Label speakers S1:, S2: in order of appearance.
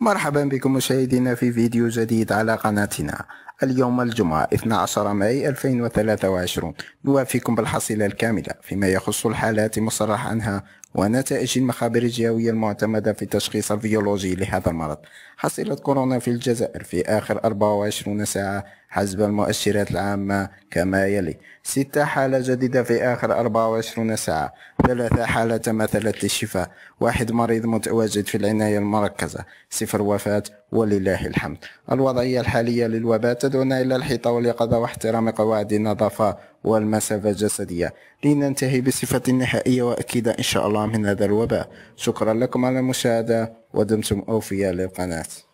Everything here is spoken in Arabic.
S1: مرحبا بكم مشاهدينا في فيديو جديد على قناتنا. اليوم الجمعة 12 ماي 2023 نوافيكم بالحصيلة الكاملة فيما يخص الحالات مصرح عنها ونتائج المخابر الجهوية المعتمدة في التشخيص الفيرولوجي لهذا المرض. حصيلة كورونا في الجزائر في آخر 24 ساعة حسب المؤشرات العامة كما يلي. ستة حالة جديدة في آخر 24 ساعة. ثلاثة حالة تماثلت للشفاء واحد مريض متواجد في العناية المركزة. صفر وفاة. ولله الحمد. الوضعية الحالية للوباء تدعونا إلى الحيطة واليقظة واحترام قواعد النظافة والمسافة الجسدية. لننتهي بصفة نهائية وأكيدة إن شاء الله من هذا الوباء. شكرا لكم على المشاهدة ودمتم أوفياء للقناة.